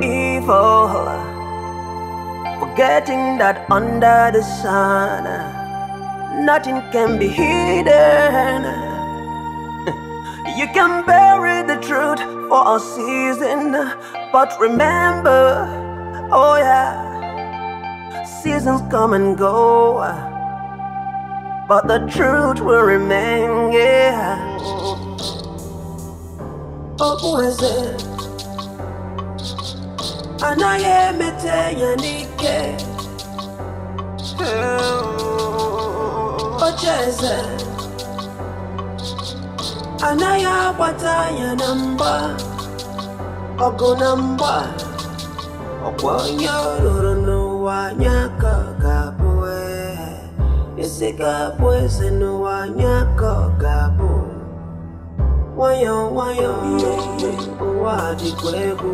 evil. Forgetting that under the sun, nothing can be hidden. You can bury the truth for a season, but remember, oh yeah, seasons come and go, but the truth will remain, yeah. Oh, is it? Anaghị emete ya n'ike. Oche eze anaghị agbata ya na mgba. Ọgụ na mgba ọkwa onye rụrụ n'ụwa anya ka ọ ga-abụ isi ga-abụ eze n'ụwa anya ka ọ ga-abụ. Nwayọọ nwayọọ ụwa dịkwa egwu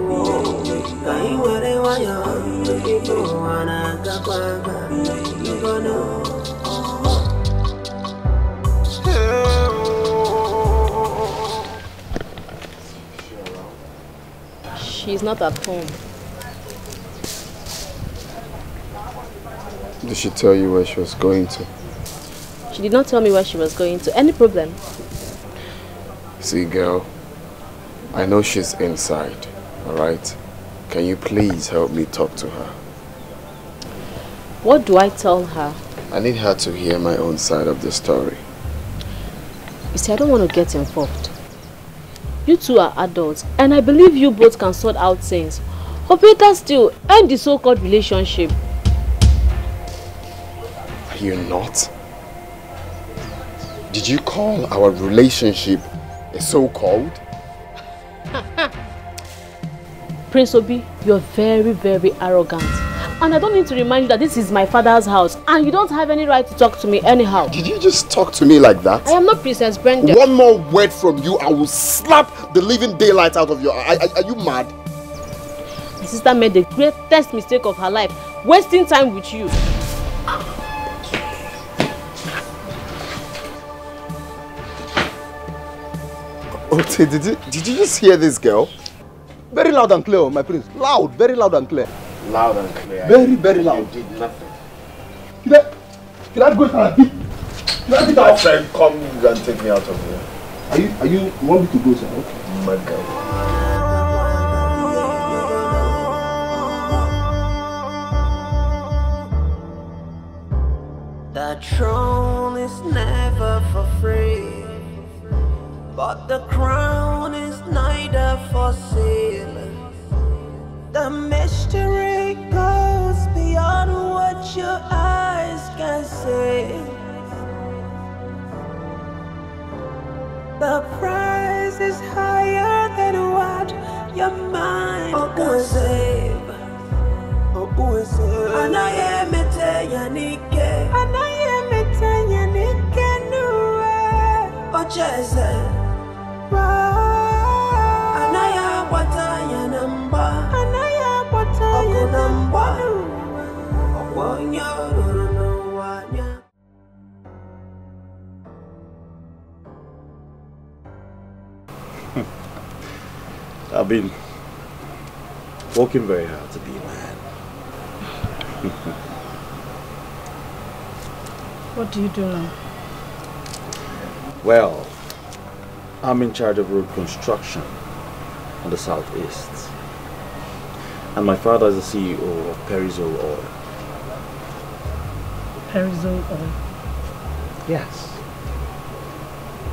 ka anyị were nwayọọ ebe ụwa na-agakwa aga ngọnụ She's not at home. Did she tell you where she was going to? She did not tell me where she was going to. Any problem? See, girl, I know she's inside, alright? Can you please help me talk to her? What do I tell her? I need her to hear my own side of the story. You see, I don't want to get involved. You two are adults, and I believe you both can sort out things. Or better still, end the so-called relationship. Are you not? Did you call our relationship a so-called? Prince Obi, you're very, very arrogant. And I don't need to remind you that this is my father's house and you don't have any right to talk to me anyhow. Did you just talk to me like that? I am not Princess Brenda. One more word from you, I will slap the living daylight out of your eye. Are, are you mad? My sister made the greatest mistake of her life, wasting time with you. Oh, Ote, did you, did you just hear this girl? Very loud and clear, my prince. Loud, very loud and clear. Loud and clear. Very, very loud. You did nothing. Can I, can I go and beat? Can I beat My friend, come and take me out of here. Are you, are you, you want me to go, sir? Okay. My girl. The throne is never for free, but the crown is neither for sale. The mystery goes beyond what your eyes can see. The price is higher than what your mind can save. Anaghị emete ya n'ike. Anaghị emete ya n'ike n'ụwa. Ocheeze. Anaghị agbata ya na mgba. Anaghị agbata I've been working very hard to be a man. What do you do now? Well, I'm in charge of road construction on the southeast. And my father is the CEO of Perizol Oil. Perizol oil. Yes.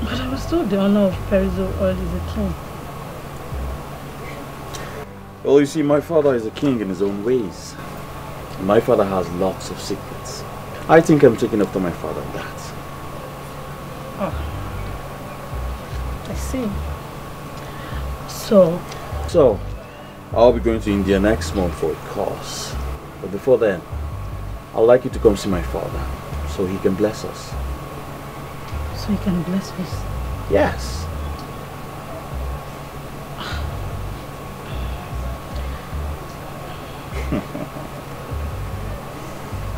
But I was told the owner of Perizol oil is a king. Well, you see, my father is a king in his own ways. My father has lots of secrets. I think I'm taking after my father that. I see. So, So, I'll be going to India next month for a course. But before then, I'd like you to come see my father so he can bless us. so he can bless us. Yes.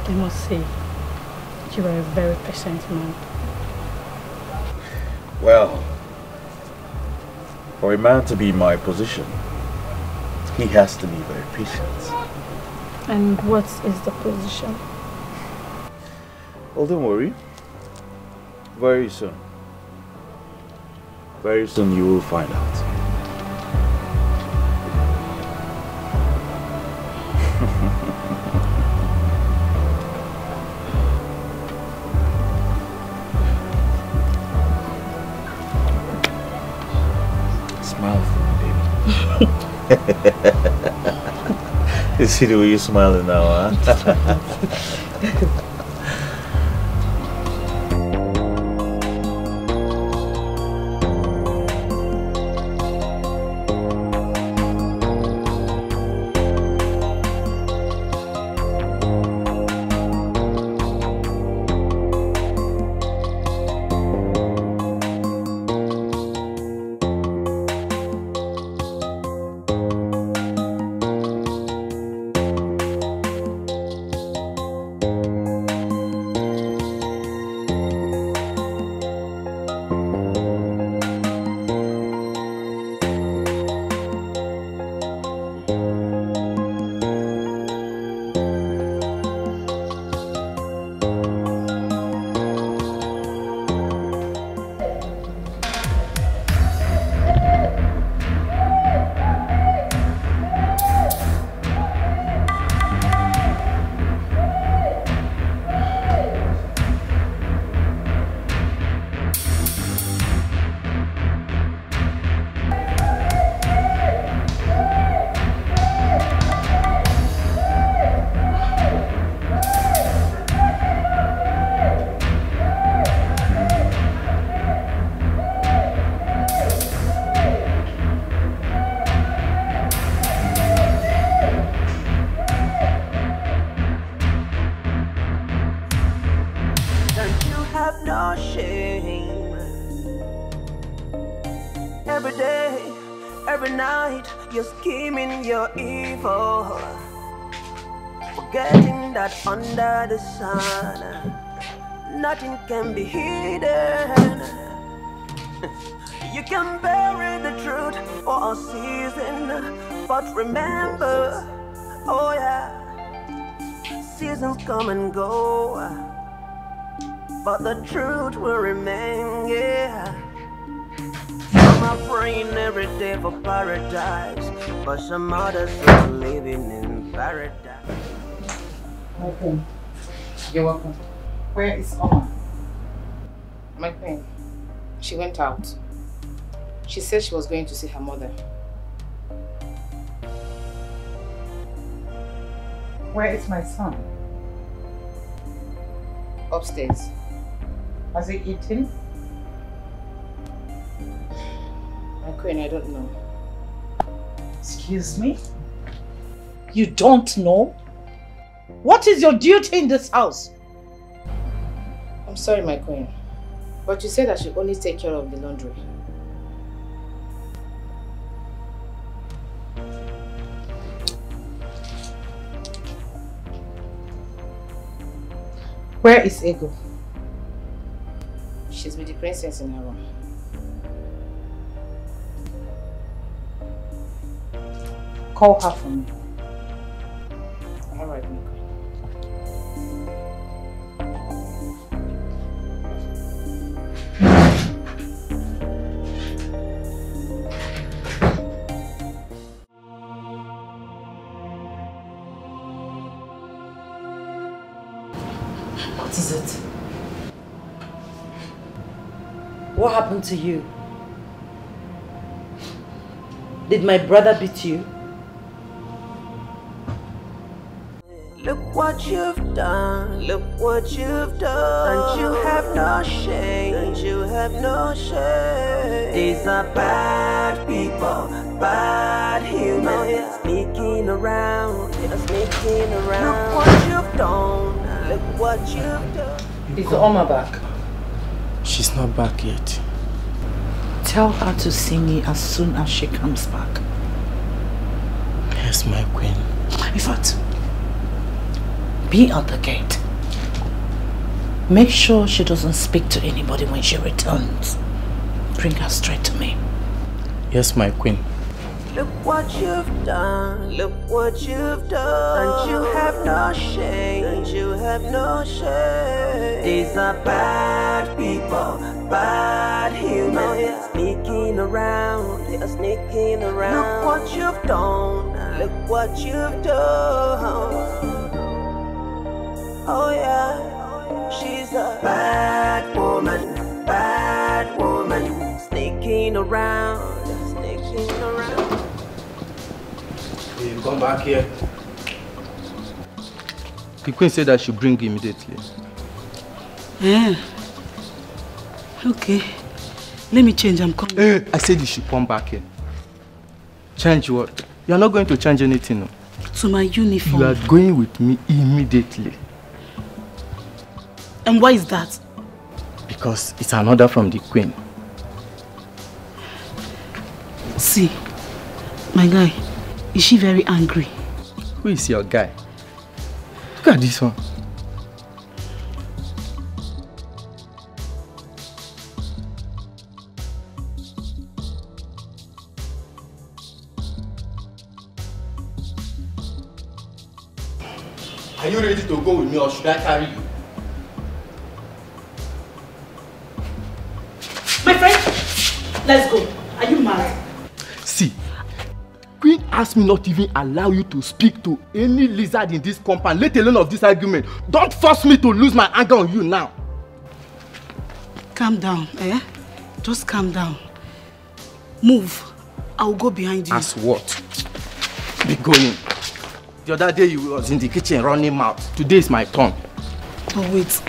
I must say, you are a very patient man. Well, for a man to be in my position, he has to be very patient. And what is the position? Well, don't worry. Very soon. Very soon you will find out. you see the way you're smiling now, huh? season, but remember, oh yeah, seasons come and go but the truth will remain, yeah. I'm praying every day for paradise, but some others are living in paradise. Welcome. You're welcome. Where is Oma? My queen, she went out. She said she was going to see her mother. Where is my son? Upstairs. Has he eaten? My queen, I don't know. Excuse me? You don't know? What is your duty in this house? I'm sorry, my queen. But you said I should only take care of the laundry. Where is Ego? She's with the princess in her room. Call her for me. Alright, What happened to you? Did my brother beat you? Look what you've done, look what you've done. And you have no shame, and you have no shame. These are bad people, bad humans. Sneaking around, they're sneaking around. Look what you've done, look what you've done. Is Oma back? She's not back yet. Tell her to see me as soon as she comes back. Yes, my queen. In fact, be at the gate. Make sure she doesn't speak to anybody when she returns. Bring her straight to me. Yes, my queen. Look what you've done. Look what you've done. And you have no shame. And you have no shame. These are bad people, bad humans. Sneaking around, they're sneaking around. Look what you've done. Look what you've done. Oh yeah, she's a bad woman, bad woman. Sneaking around, sneaking around. You come back here. The queen said I should bring immediately. Eh. Okay. Let me change. I'm coming. Eh, I said you should come back here. Change what? You are not going to change anything. No? To my uniform. You are going with me immediately. And why is that? Because it's an order from the queen. See, my guy, is she very angry? Who is your guy? Look at this one. To go with me or should I carry you? My friend, let's go. Are you mad? See, Queen asked me not even allow you to speak to any lizard in this compound, let alone of this argument. Don't force me to lose my anger on you now. Calm down, eh? Just calm down. Move. I'll go behind you. As what? Be going. The other day you was in the kitchen running mouth. Today is my turn. Oh, wait.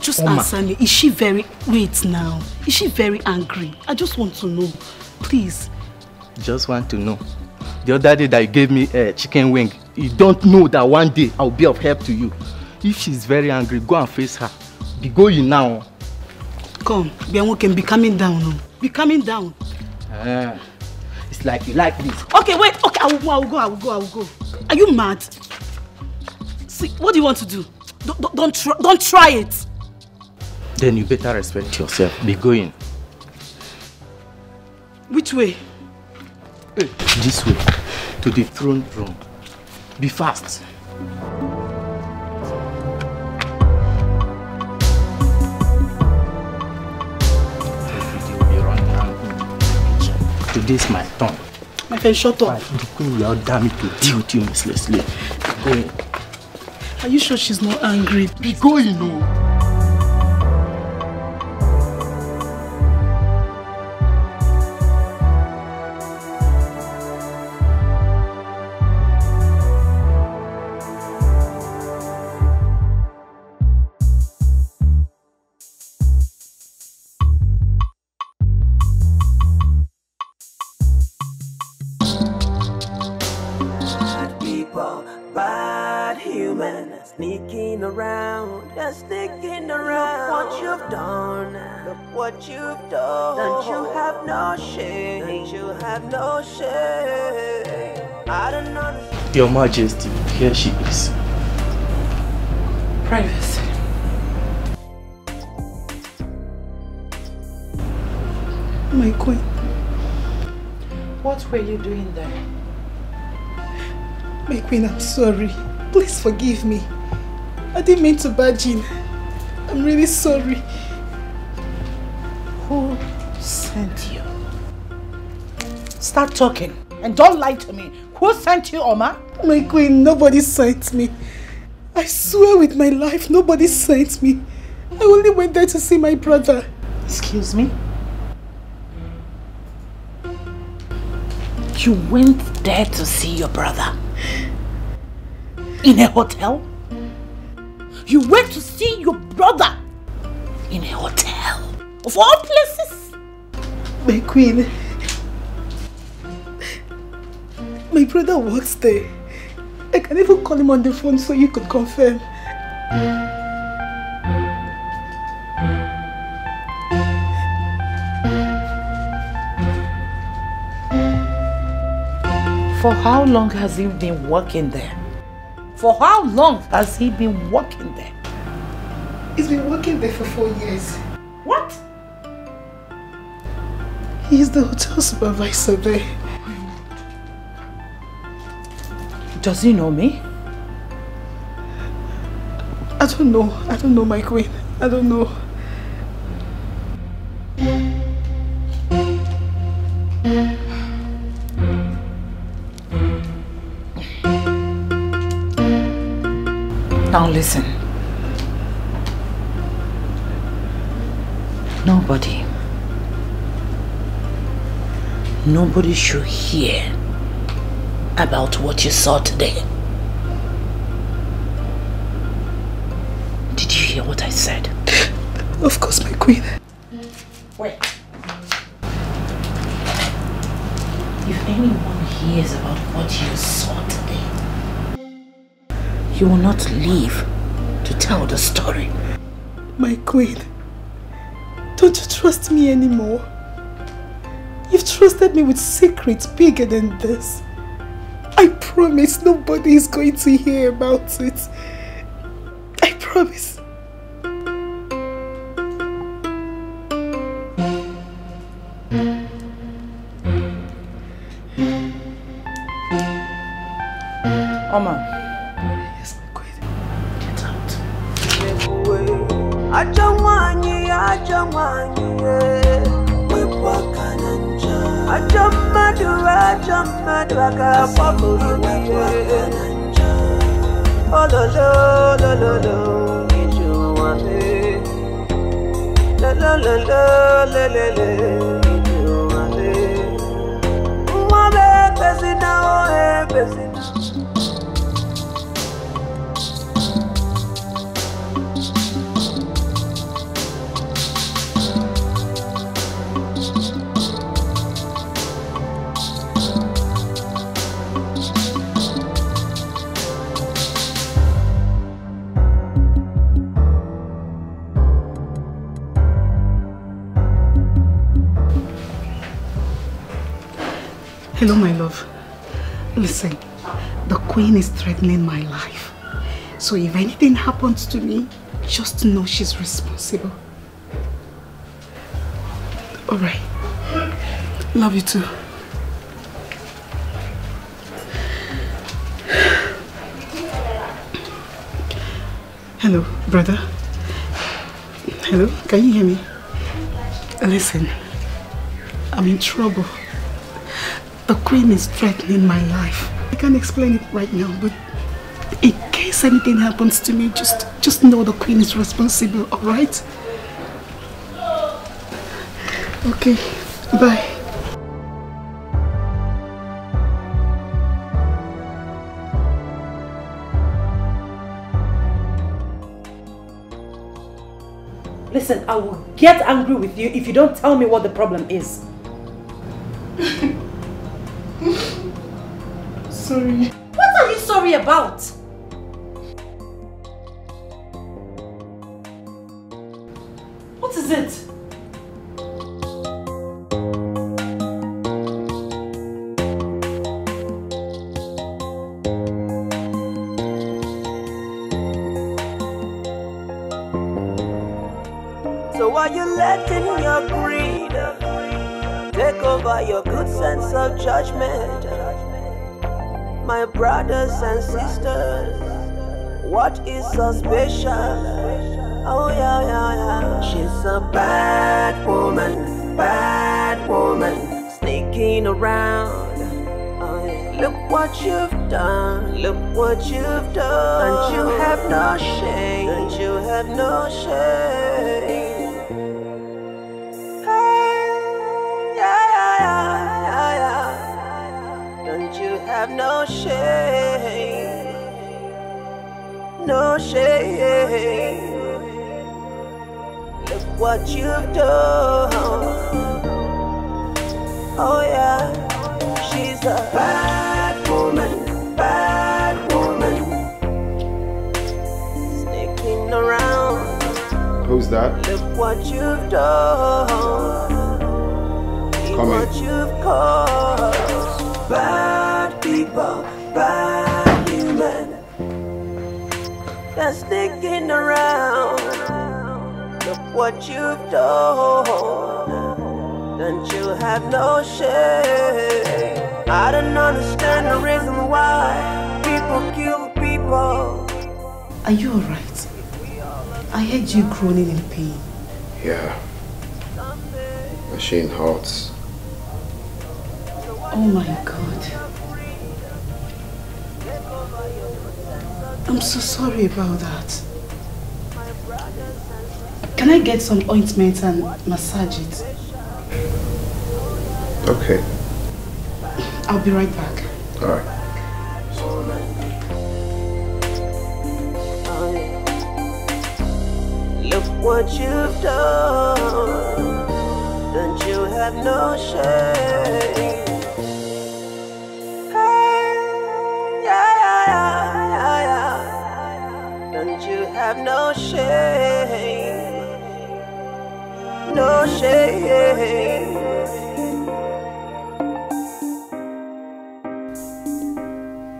Just Oma. answer me. Is she very... Wait now. Is she very angry? I just want to know. Please. Just want to know. The other day that you gave me a uh, chicken wing, you don't know that one day I'll be of help to you. If she's very angry, go and face her. Be going now. Come. Bianwo can be coming down. Be coming down. Ah, it's like you like this. Okay, wait. Okay, I will go. I will go. I will go. I will go. Are you mad? See, what do you want to do? Don't, don't, don't, try, don't try it. Then you better respect yourself. Be going. Which way? This way, to the throne room. Be fast. Today's my turn. My friend, shut up. The queen will order me to deal with you mercilessly. Be going. Are you sure she's not angry? Be going, no. Bad humans, sneaking around, they're sneaking around. Look what you've done, look what you've done. Don't you have no shame, don't you have no shame. I don't understand. Your Majesty, here she is. Privacy. My queen. What were you doing there? My queen, I'm sorry. Please forgive me. I didn't mean to barge in. I'm really sorry. Who sent you? Start talking and don't lie to me. Who sent you, Oma? My queen, nobody sent me. I swear with my life, nobody sent me. I only went there to see my brother. Excuse me? You went there to see your brother? In a hotel? You went to see your brother in a hotel? Of all places? My queen. My brother works there. I can even call him on the phone so you could confirm. For how long has he been working there? For how long has he been working there? He's been working there for four years. What? He's the hotel supervisor there. Does he know me? I don't know. I don't know, my queen. I don't know. Now listen. Nobody, nobody should hear about what you saw today. Did you hear what I said? Of course, my queen. Wait. If anyone hears about what you saw you will not leave to tell the story. My queen, don't you trust me anymore? You've trusted me with secrets bigger than this. I promise nobody is going to hear about it. I promise. Hello, my love. Listen, the queen is threatening my life. So if anything happens to me, just know she's responsible. Alright. Love you too. Hello, brother. Hello, can you hear me? Listen, I'm in trouble. The queen is threatening my life. I can't explain it right now, but in case anything happens to me, just just know the queen is responsible, alright? Okay, bye. Listen, I will get angry with you if you don't tell me what the problem is. Sorry. What are you sorry about? What is it? So why you letting your greed uh, take over your good sense of judgment? Brothers and sisters, what is so special? Oh yeah, yeah, yeah. She's a bad woman, bad woman, sneaking around. Look what you've done, look what you've done. And you have no shame, and you have no shame. What you've done. Oh yeah, she's a bad woman, bad woman, sneaking around. Who's that? Look what you've done. Come in. what you've caused. Bad people, bad human. They're sneaking around. Look what you've done. Don't you have no shame? I don't understand the reason why will kill people. Are you alright? I heard you groaning in pain. Yeah. Machine hurts. Oh my god. I'm so sorry about that. Can I get some ointment and massage it? Okay. I'll be right back. Alright. Look what you've done. Don't you have no shame?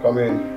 Come in.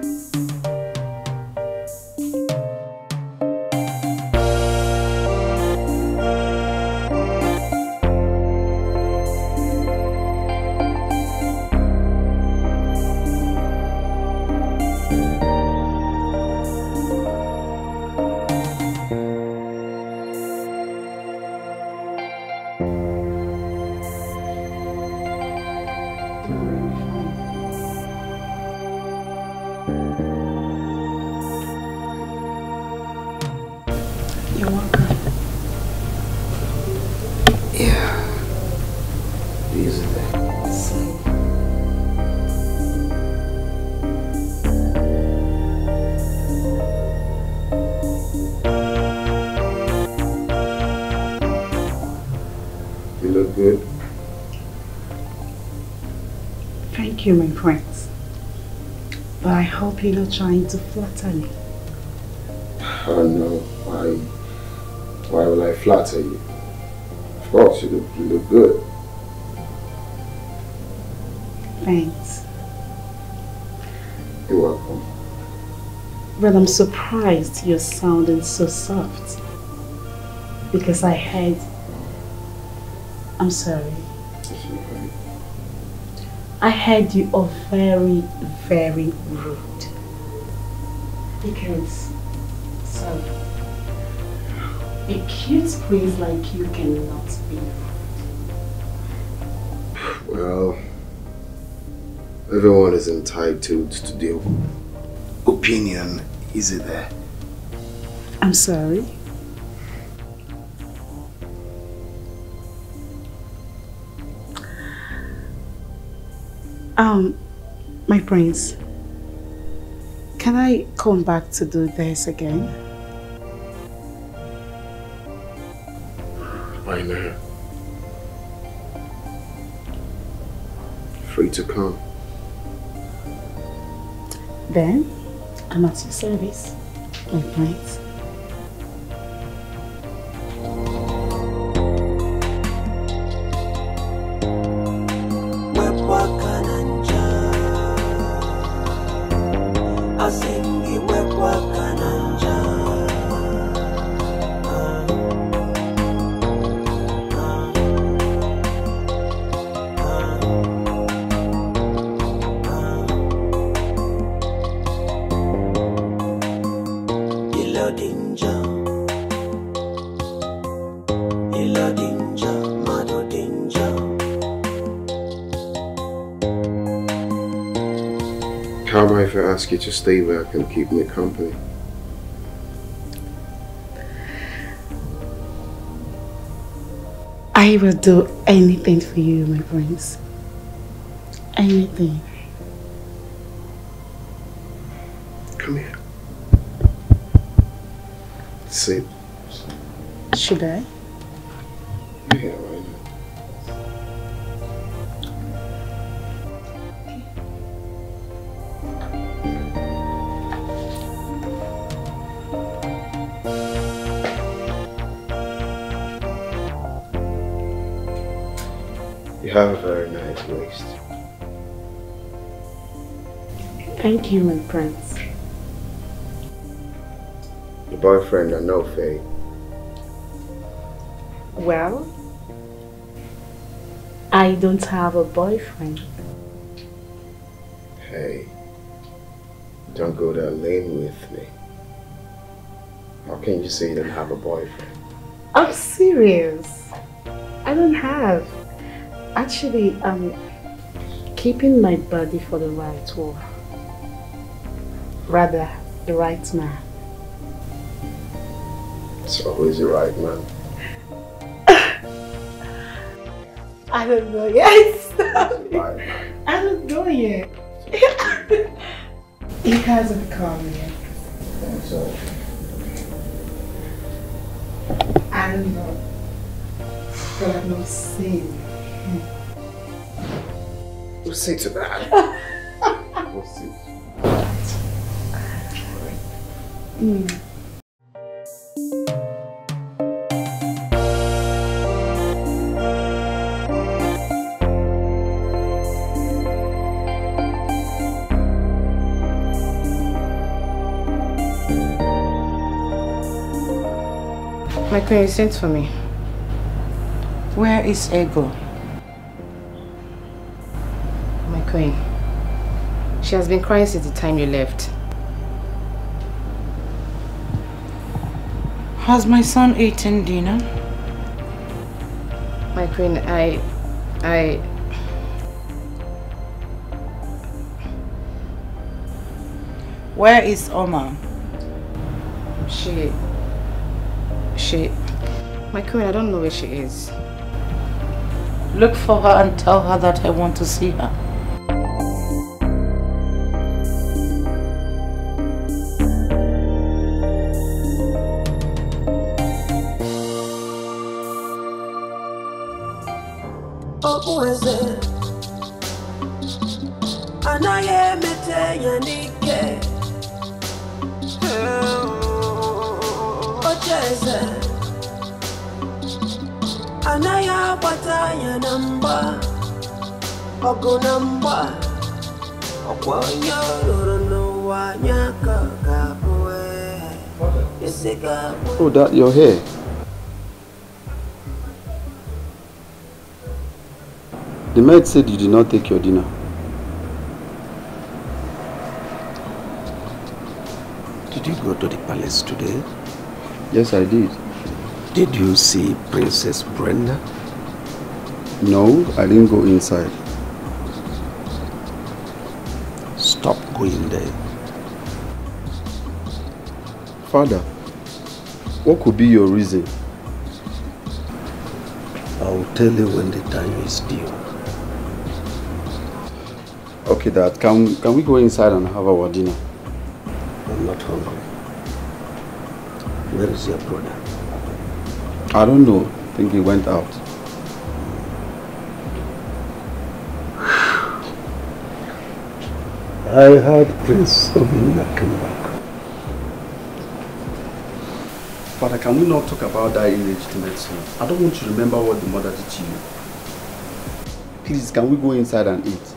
Hope you're not trying to flatter me. Oh no, why? Why would I flatter you? Of course, you look, you look good. Thanks. You're welcome. Well, I'm surprised you're sounding so soft. Because I heard... I'm sorry. I heard you are very, very rude. Because, sorry, a cute prince like you cannot be Well, everyone is entitled to their opinion, is it there? I'm sorry. Um, my prince, can I come back to do this again? I not? Free to come. Then, I'm at your service, my prince. Ask you to stay back and keep me company? I will do anything for you, my prince. Anything. Come here. Sit. Should I? Have a very nice waist. Thank you, my prince. Your boyfriend, I know, Faye. Well, I don't have a boyfriend. Hey, Don't go that lane with me. How can you say you don't have a boyfriend? I'm serious. I don't have. Actually, I'm keeping my body for the right one. Rather, the right man. So who is the right man? I don't know yet. Right. I don't know yet. he hasn't come yet. So, I don't know. But I'm not saying. We'll see to that. we'll see. Mm. My queen, you sent for me. Where is Ego? Queen. She has been crying since the time you left. Has my son eaten dinner? My queen, I... I... Where is Oma? She... She... My queen, I don't know where she is. Look for her and tell her that I want to see her. Okpueze anaghị emete ya n'ike ocheeze anaghị agbata ya na mgba ọgụ na mgba ọkwa onye lụrụ n'ụwa anya ka ọ ga-abụ isi ga-abụ Oh, that your hair. The maid said you did not take your dinner. Did you go to the palace today? Yes, I did. Did you see Princess Brenda? No, I didn't go inside. Stop going there. Father, what could be your reason? I'll tell you when the time is due. Okay, Dad, can, can we go inside and have our dinner? I'm not hungry. Where is your brother? I don't know. I think he went out. I heard Prince Obinna came back. Father, can we not talk about that illegitimate son? I don't want you to remember what the mother did to you. Please, can we go inside and eat?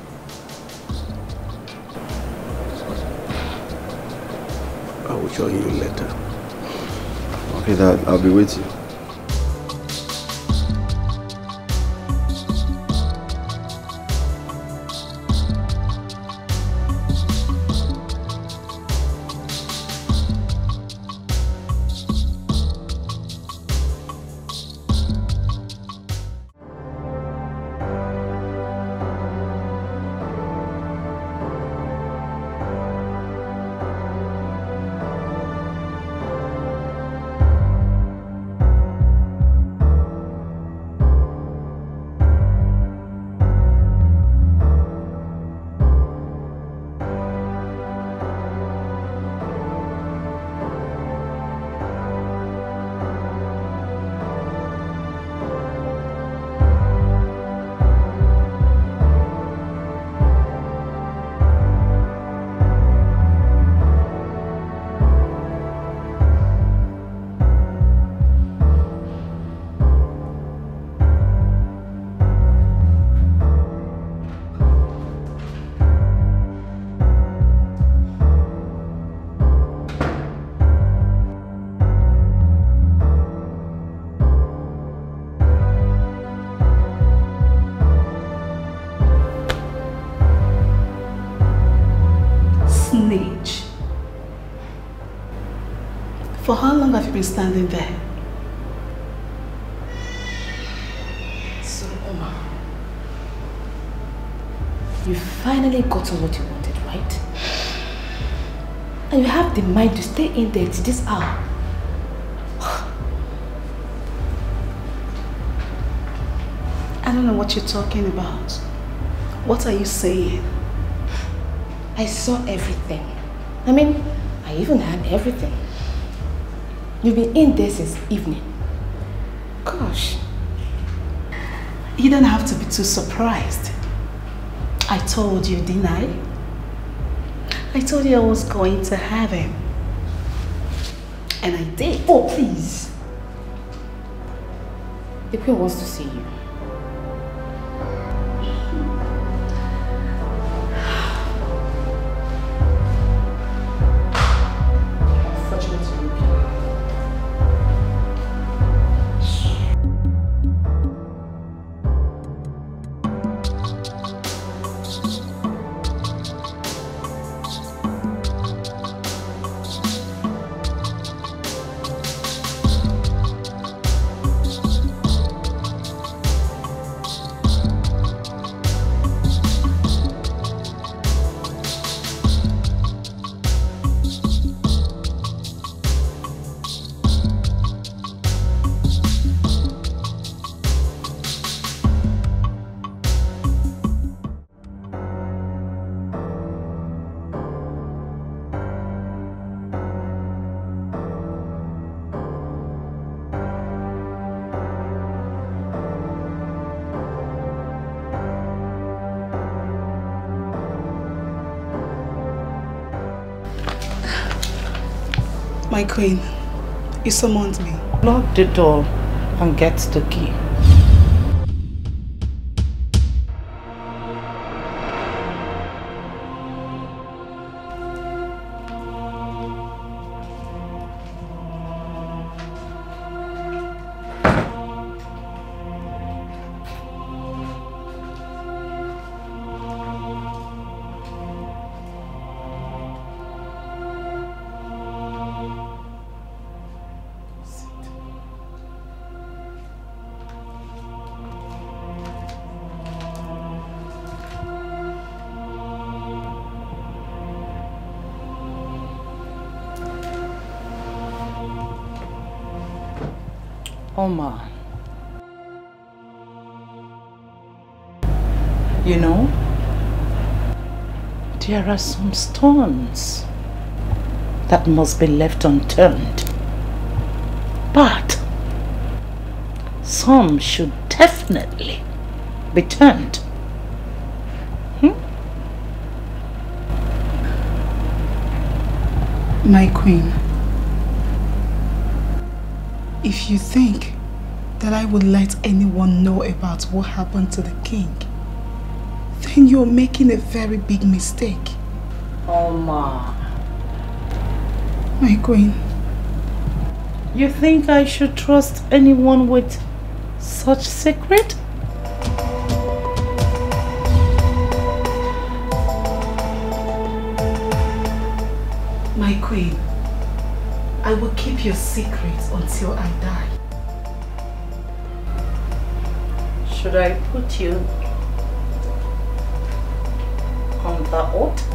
Show you later. Okay, Dad, I'll be waiting. For how long have you been standing there? So, Oma, you finally gotten what you wanted, right? And you have the mind to stay in there to this hour. I don't know what you're talking about. What are you saying? I saw everything. I mean, I even had everything. You've been in there since evening. Gosh. You don't have to be too surprised. I told you, didn't I? I told you I was going to have him. And I did. Oh, please. The queen wants to see you. My queen, you summoned me. Lock the door and get the key. Omar. You know, there are some stones that must be left unturned. But some should definitely be turned. Hmm? My queen, if you think that I would let anyone know about what happened to the king, then you're making a very big mistake. Omar. My queen. You think I should trust anyone with such secret? My queen, I will keep your secret until I die. Should I put you on the oath?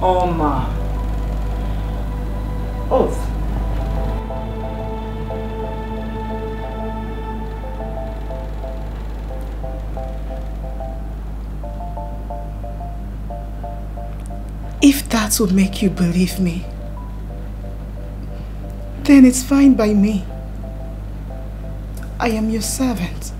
Oh, Omar. Oath. Will make you believe me, then it's fine by me. I am your servant.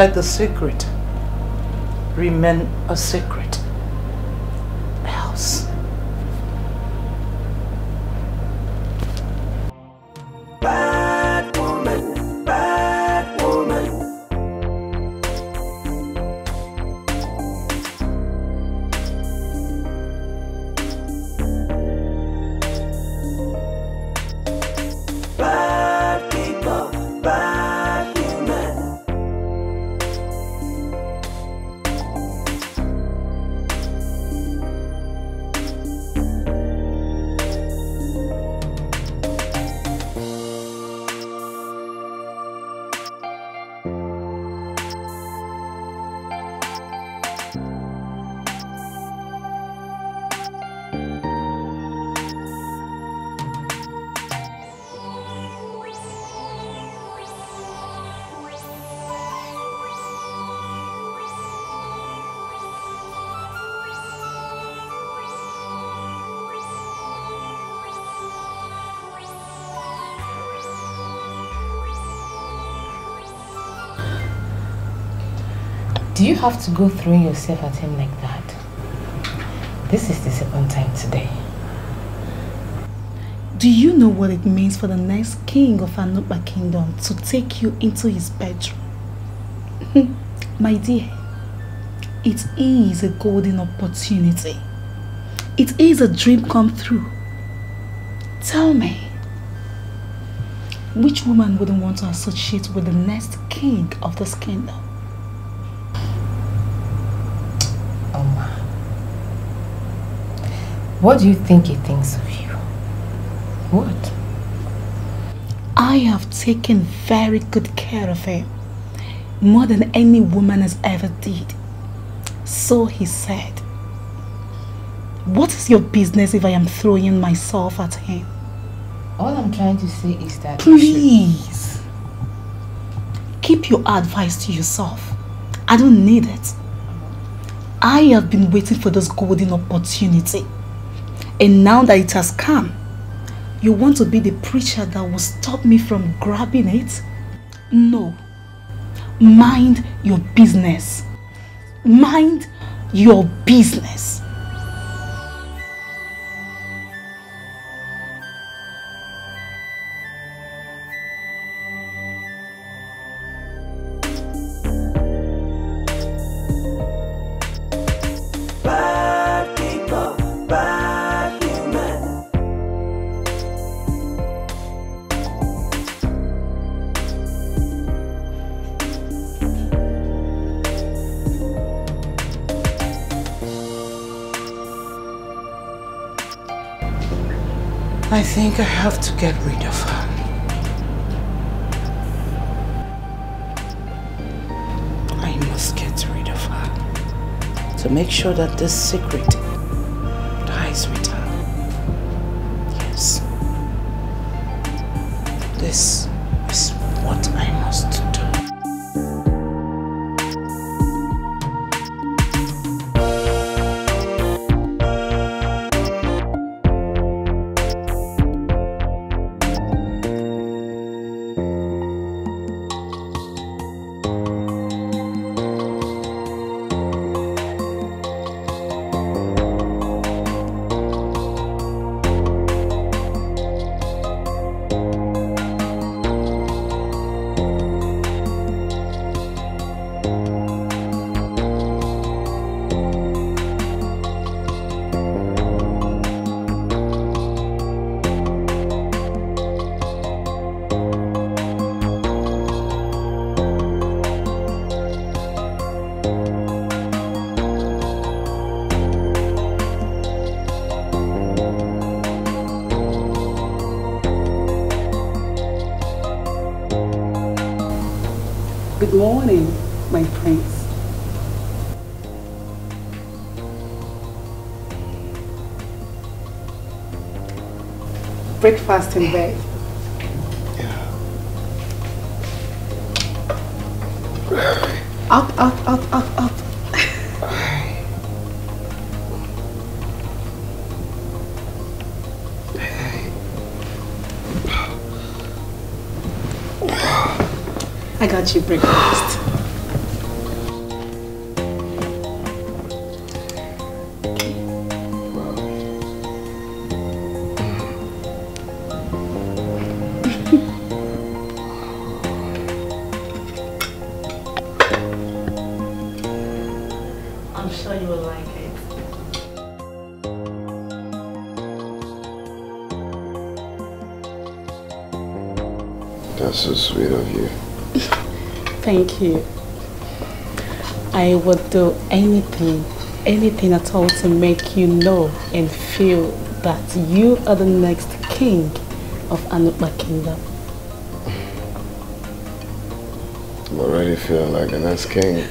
Let the secret remain a secret. Do you have to go throwing yourself at him like that? This is the second time today. Do you know what it means for the next king of Anupa kingdom to take you into his bedroom? My dear, it is a golden opportunity. It is a dream come true. Tell me, which woman wouldn't want to associate with the next king of this kingdom? Oma. What do you think he thinks of you? What? I have taken very good care of him, more than any woman has ever did. So he said, What is your business if I am throwing myself at him? All I'm trying to say is that Please, keep your advice to yourself. I don't need it. I have been waiting for this golden opportunity. And now that it has come, you want to be the preacher that will stop me from grabbing it? No. Mind your business. Mind your business. Think I have to get rid of her. I must get rid of her to make sure that this secret Breakfast in bed. Yeah. Up, up, up, up, up. I got you breakfast. You. I would do anything, anything at all to make you know and feel that you are the next king of Anukma Kingdom. I'm already feeling like the next king.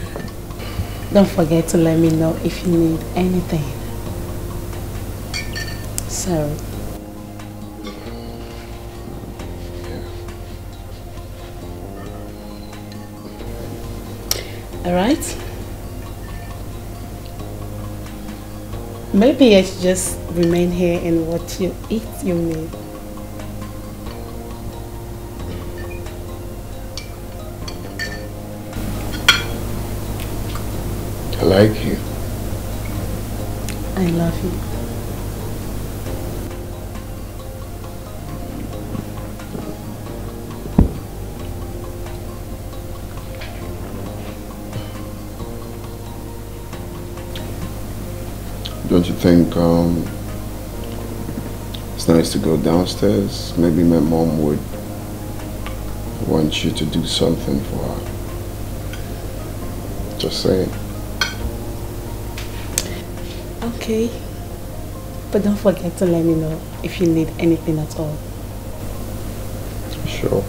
Don't forget to let me know if you need anything. Sorry. Maybe I should just remain here and what you eat you meal. I like you. I love you. Think um, it's nice to go downstairs? Maybe my mom would want you to do something for her. Just saying. Okay. But don't forget to let me know if you need anything at all. Sure.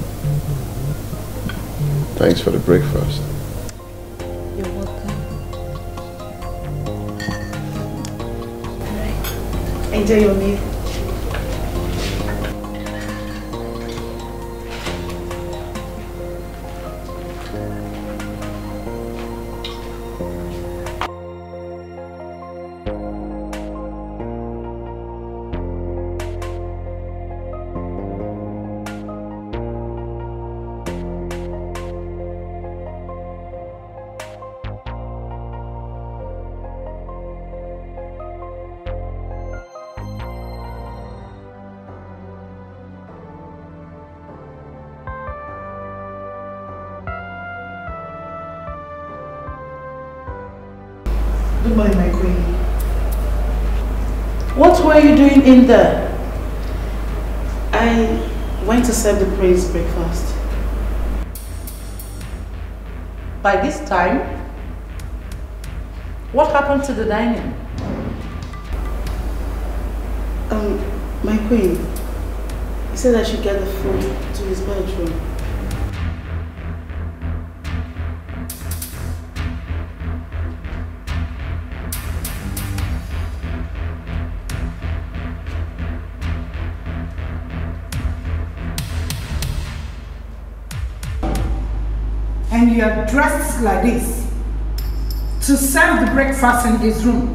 Thanks for the breakfast. Enjoy your meal. Good there? I went to serve the prince breakfast. By this time, what happened to the dining? Um, my queen, he said I should get the food to his bedroom. Dressed like this to serve the breakfast in his room.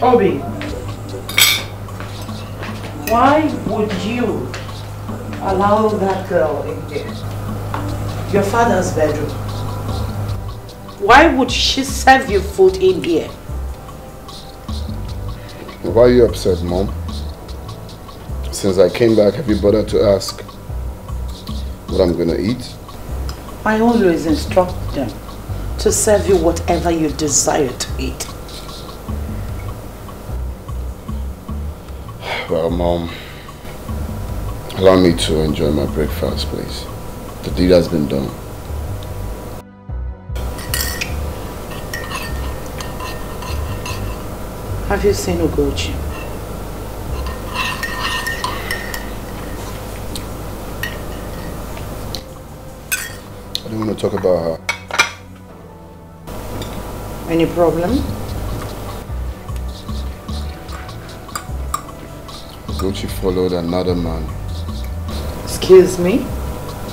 Obi, why would you allow that girl in here? Your father's bedroom. Why would she serve you food in here? Why are you upset, Mom? Since I came back, have you bothered to ask what I'm gonna eat? I always instruct them to serve you whatever you desire to eat. Well, Mom, allow me to enjoy my breakfast, please. The deed has been done. Have you seen Ugochi? I don't want to talk about her. Any problem? Ugochi followed another man. Excuse me?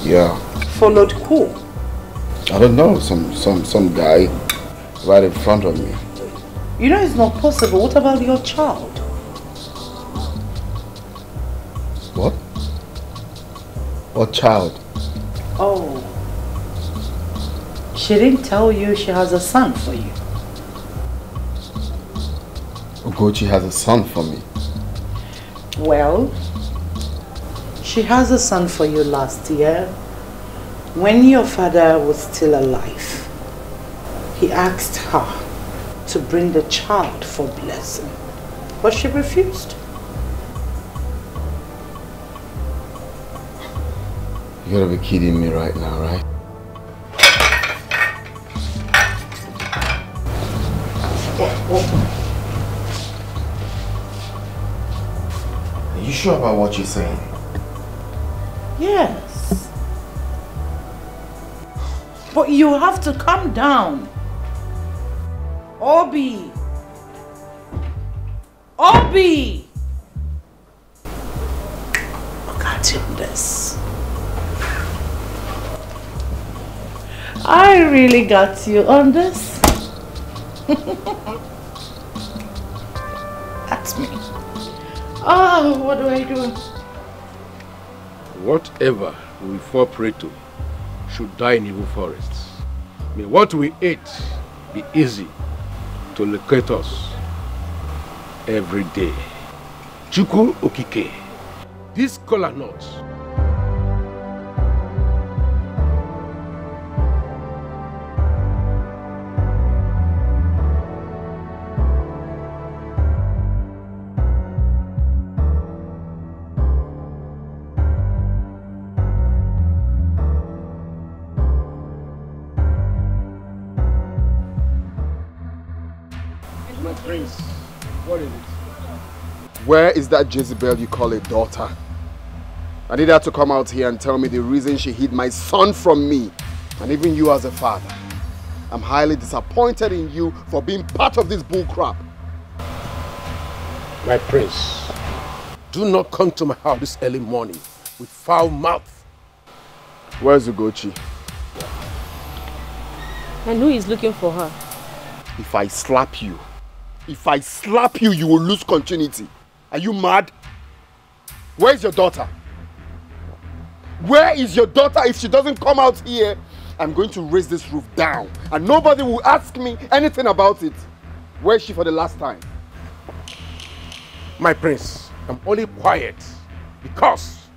Yeah. Followed who? I don't know, some some some guy right in front of me. You know it's not possible. What about your child? What? What child? Oh. She didn't tell you she has a son for you. Oh Ugochi has a son for me. Well, she has a son for you last year When your father was still alive, he asked her to bring the child for blessing, but she refused. You gotta be kidding me right now, right? Are you sure about what you're saying? Yes. But you have to calm down. Obi. Obi. Look at him this. I really got you on this. That's me. Oh, what do I do? Whatever we fall prey to should die in evil forests. May what we eat be easy to locate us every day. Chuku Okike, this kola nut Where is that Jezebel you call a daughter? I need her to come out here and tell me the reason she hid my son from me. And even you as a father. I'm highly disappointed in you for being part of this bullcrap. My prince, do not come to my house this early morning with foul mouth. Where's Ugochi? And who is looking for her? If I slap you, if I slap you, you will lose continuity. Are you mad? Where's your daughter? Where is your daughter? If she doesn't come out here, I'm going to raise this roof down. And nobody will ask me anything about it. Where is she for the last time? My prince, I'm only quiet because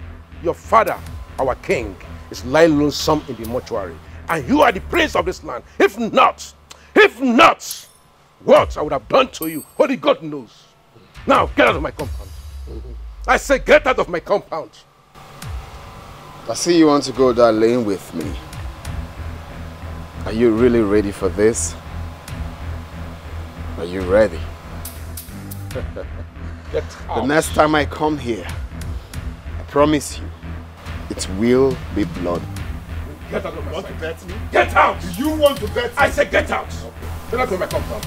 your father, our king, is lying lonesome in the mortuary. And you are the prince of this land. If not, if not, what I would have done to you, only God knows. Now, get out of my compound. I say, get out of my compound. I see you want to go that lane with me. Are you really ready for this? Are you ready? Get The next time I come here, I promise you, it will be blood. Get out of my Want to bet me? Get out! Do you want to bet I say get out! Get out of my compound.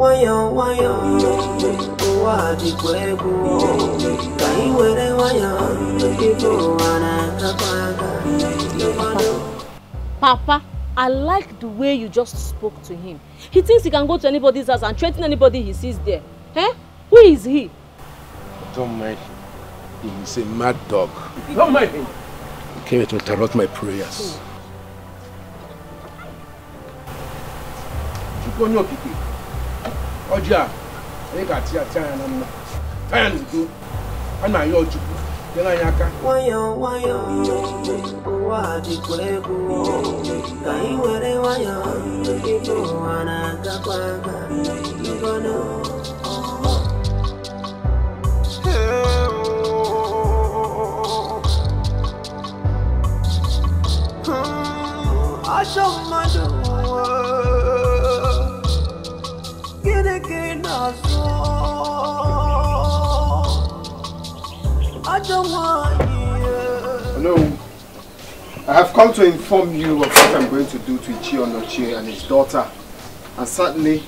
nwayọ nwayọ ụwa dịkwa egwu ka anyị were nwayọ ibe ụwa na-agakwa aga Papa, I like the way you just spoke to him. He thinks he can go to anybody's house and threaten anybody he sees there. Eh? Who is he? Don't mind him. He's a mad dog. Don't mind him. He came here to interrupt my prayers. Chukwu onye okike, ọjị a, anyị ga-atị ya tịa ya na mma. Taa ya n'udo. A na-ayọ Chukwu, nyere anyị aka. nwayọ nwayọ ụwa dịkwa egwu ka anyị were nwayọ ibe ụwa na-agakwa aga Ngọnụ. Ajọ mmadụ Hello. I have come to inform you of what I'm going to do to Ichi Onochie and his daughter. And certainly,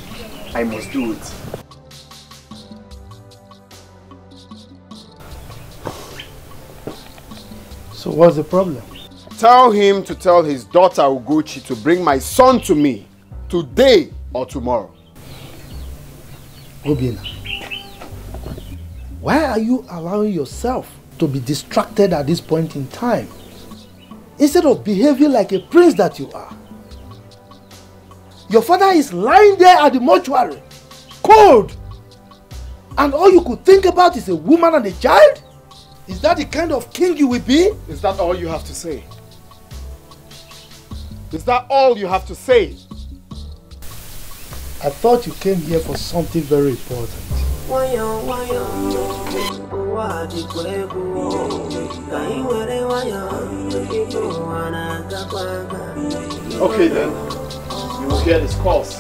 I must do it. So what's the problem? Tell him to tell his daughter Ugochi to bring my son to me today or tomorrow. Obina, why are you allowing yourself to be distracted at this point in time? Instead of behaving like a prince that you are. Your father is lying there at the mortuary, cold. And all you could think about is a woman and a child? Is that the kind of king you will be? Is that all you have to say? Is that all you have to say? I thought you came here for something very important. Wayo, wayo, ụwa dịkwa egwu ka ị were wayo ịbụ ụwa na-agakwa aga Okay then, you will hear his calls.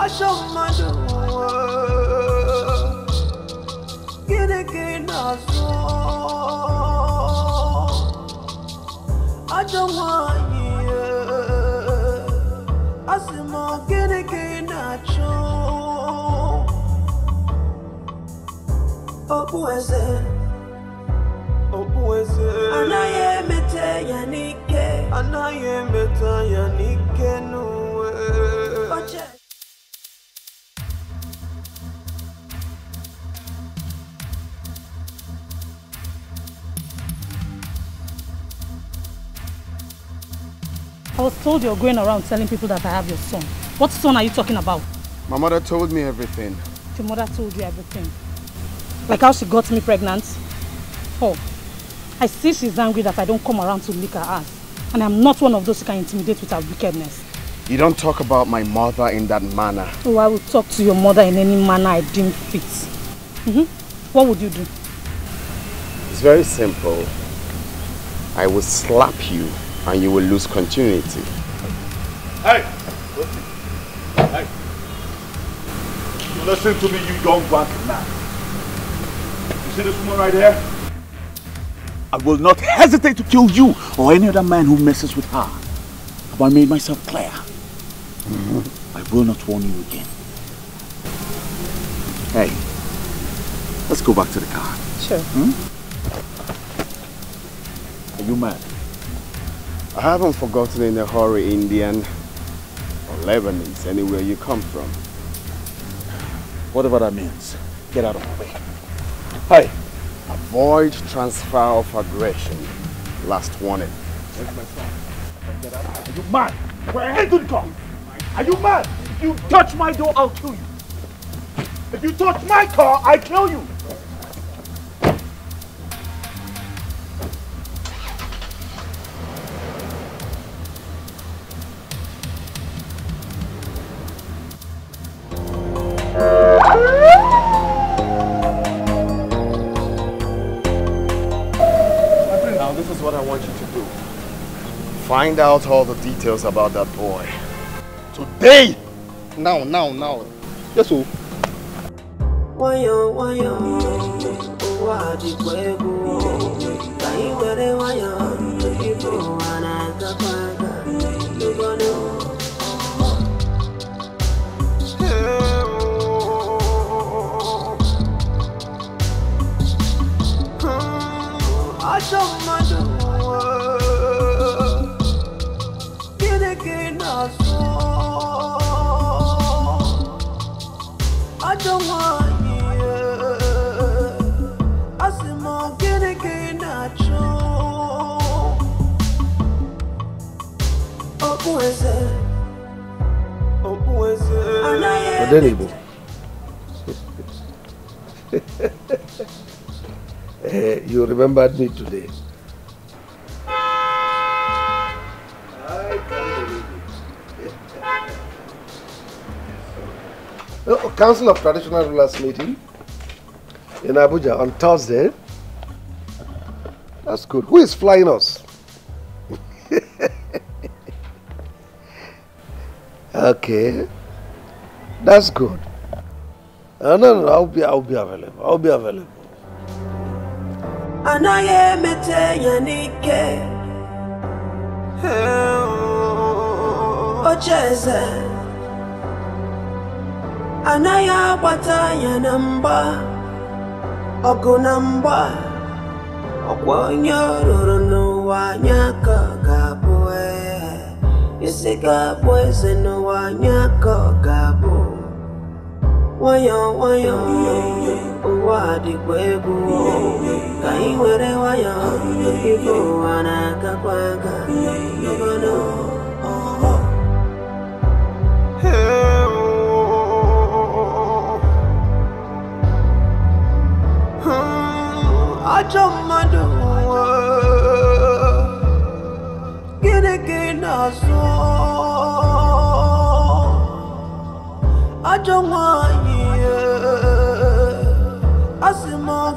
Ajọ mmadụ gịnị ka ị na-azụ ajọ nwanyị okpueze okpueze anaghị emete ya n'ike anaghị emeta ya n'ike n'uwe oche I was told you're going around telling people that I have your son. What son are you talking about? My mother told me everything. Your mother told you everything. Like how she got me pregnant. Oh, I see she's angry that I don't come around to lick her ass. And I'm not one of those who can intimidate with her wickedness. You don't talk about my mother in that manner. Oh, I will talk to your mother in any manner I deem fit. Mm-hmm. What would you do? It's very simple. I will slap you and you will lose continuity. Hey! Hey! You listen to me, you young black man. You see this woman right here? I will not hesitate to kill you or any other man who messes with her. Have I made myself clear? I will not warn you again. Hey, let's go back to the car. Sure. Hmm? Are you mad? I haven't forgotten in a hurry, Indian or Lebanese, anywhere you come from. Whatever that means. Get out of my way. Hey! Avoid transfer of aggression. Last warning. Where's my son? Are you mad? Where head to the car? Are you mad? If you touch my door, I'll kill you. If you touch my car, I kill you. Find out all the details about that boy. Today! Now, now, now. Yes, sir. Eh, you remembered me today. Oh, Council of Traditional Rulers meeting in Abuja on Thursday. That's good. Who is flying us? okay. That's good. Uh, no, no, no, I'll be, I'll be available. I'll be available. anaghị emete ya n'ike oche eze anaghị agbata anya na mgba ọgụ na mgba ọkwa onye rụrụ n'ụwa anya ka ọ ga-abụ ee. isi ga-abụ eze n'ụwa anya ka ọ ga-abụ nwayọ nwayọ ụwa dịkwa egwu ka anyị were nwayọ ibe ụwa na-agakwa aga ajọ mmadụ gịnị ị na-azụ ajọ nwanyị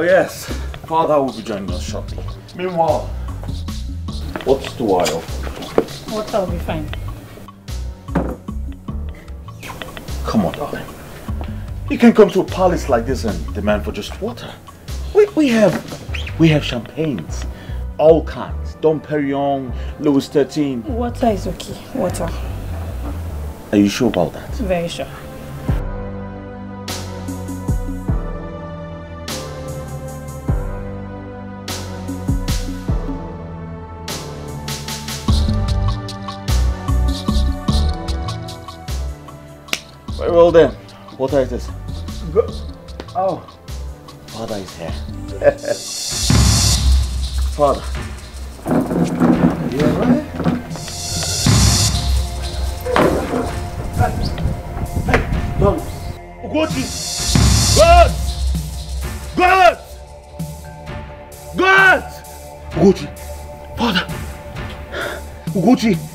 Oh yes, father will be joining us shortly. Meanwhile, what's the while? Water will be fine. Come on, darling. You can come to a palace like this and demand for just water. We, we have we have champagnes, all kinds. Dom Perignon, Louis XIII. Water is okay. Water. Are you sure about that? Very sure. This? it is. Go. Oh, father is here. father. You alright? Don. Ugochi! God! God! God! Ugochi! Father! Ugochi!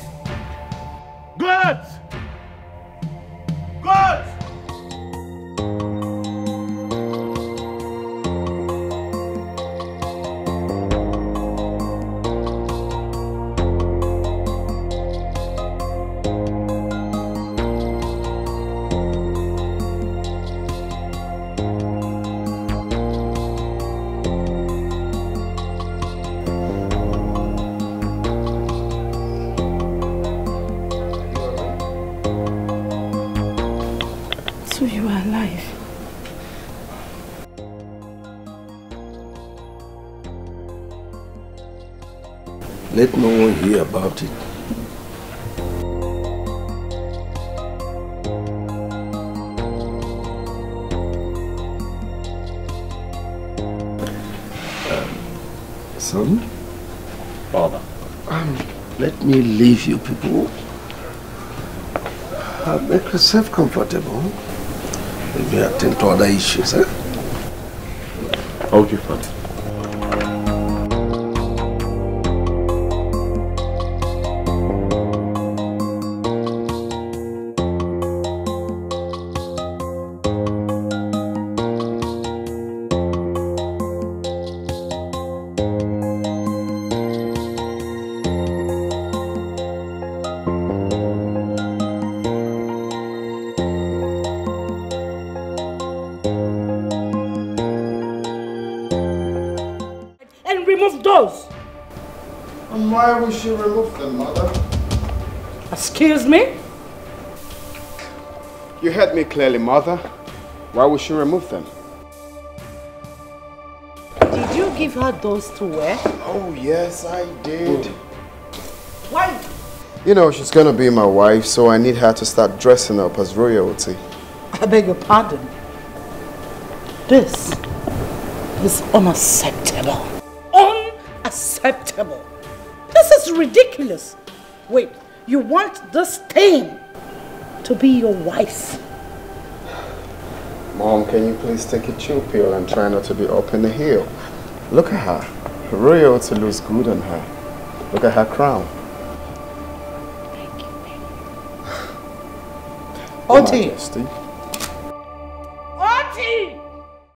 Let no one hear about it. Um, son? Father. Um, let me leave you people. Uh, make yourself comfortable. Let me attend to other issues, eh? Okay, father. She remove them, mother? Excuse me? You heard me clearly, mother. Why would she remove them? Did you give her those to wear? Oh, yes, I did. Why? You know, she's gonna be my wife, so I need her to start dressing up as royalty. I beg your pardon. This is. Unacceptable. Is ridiculous. Wait, you want this thing to be your wife? Mom, can you please take a chill pill and try not to be up in the hill? Look at her. Royalty looks good on her. Look at her crown. Auntie. Majesty. Auntie!